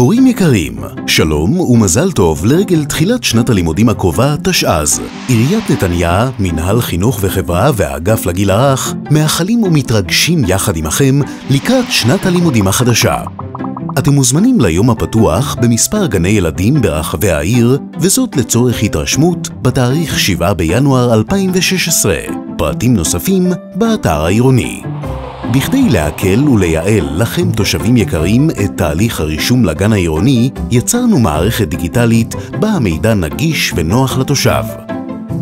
הורים יקרים, שלום ומזל טוב לרגל תחילת שנת הלימודים הקרובה, תשע"ז. עיריית נתניה, מנהל חינוך וחברה והאגף לגיל הרך מאחלים ומתרגשים יחד עמכם לקראת שנת הלימודים החדשה. אתם מוזמנים ליום הפתוח במספר גני ילדים ברחבי העיר, וזאת לצורך התרשמות בתאריך 7 בינואר 2016. פרטים נוספים באתר העירוני. בכדי להקל ולייעל לכם תושבים יקרים את תהליך הרישום לגן העירוני, יצרנו מערכת דיגיטלית בה המידע נגיש ונוח לתושב.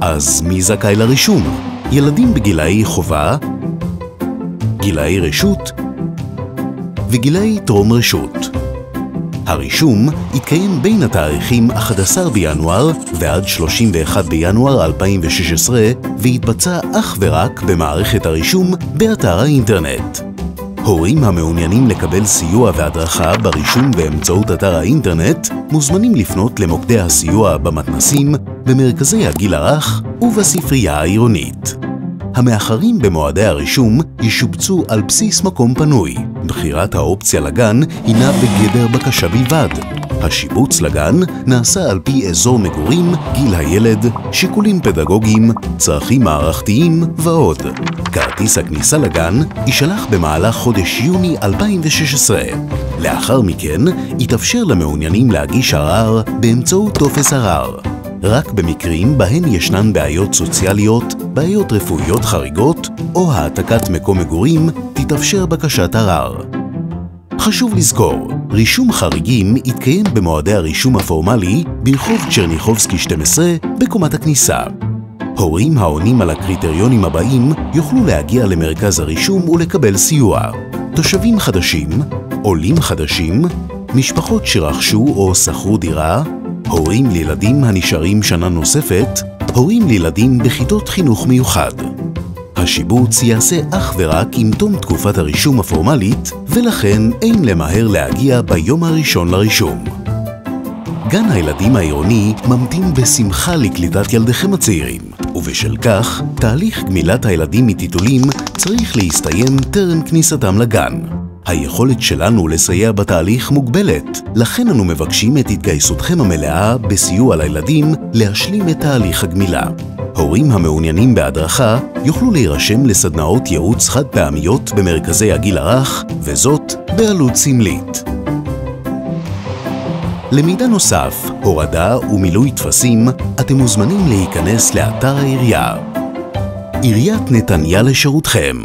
אז מי זכאי לרישום? ילדים בגילאי חובה, גילאי רשות וגילאי טרום רשות. הרישום יתקיים בין התאריכים 11 בינואר ועד 31 בינואר 2016 ויתבצע אך ורק במערכת הרישום באתר האינטרנט. הורים המעוניינים לקבל סיוע והדרכה ברישום באמצעות אתר האינטרנט מוזמנים לפנות למוקדי הסיוע במתנסים, במרכזי הגיל הרך ובספרייה העירונית. המאחרים במועדי הרישום ישובצו על בסיס מקום פנוי. בחירת האופציה לגן הינה בגדר בקשה בלבד. השיבוץ לגן נעשה על פי אזור מגורים, גיל הילד, שיקולים פדגוגיים, צרכים מערכתיים ועוד. כרטיס הכניסה לגן יישלח במהלך חודש יוני 2016. לאחר מכן יתאפשר למעוניינים להגיש ערר באמצעות טופס ערר. רק במקרים בהן ישנן בעיות סוציאליות, בעיות רפואיות חריגות או העתקת מקום מגורים, תתאפשר בקשת ערר. חשוב לזכור, רישום חריגים יתקיים במועדי הרישום הפורמלי ברחוב צ'רניחובסקי 12 בקומת הכניסה. הורים העונים על הקריטריונים הבאים יוכלו להגיע למרכז הרישום ולקבל סיוע. תושבים חדשים, עולים חדשים, משפחות שרכשו או שכרו דירה, הורים לילדים הנשארים שנה נוספת, הורים לילדים בכיתות חינוך מיוחד. השיבוץ ייעשה אך ורק עם תום תקופת הרישום הפורמלית, ולכן אין למהר להגיע ביום הראשון לרישום. גן הילדים העירוני ממתין בשמחה לקליטת ילדיכם הצעירים, ובשל כך, תהליך גמילת הילדים מטיטולים צריך להסתיים טרם כניסתם לגן. היכולת שלנו לסייע בתהליך מוגבלת, לכן אנו מבקשים את התגייסותכם המלאה בסיוע לילדים להשלים את תהליך הגמילה. הורים המעוניינים בהדרכה יוכלו להירשם לסדנאות ייעוץ חד פעמיות במרכזי הגיל הרך, וזאת בעלות סמלית. למידע נוסף, הורדה ומילוי טפסים, אתם מוזמנים להיכנס לאתר העירייה. עיריית נתניה לשירותכם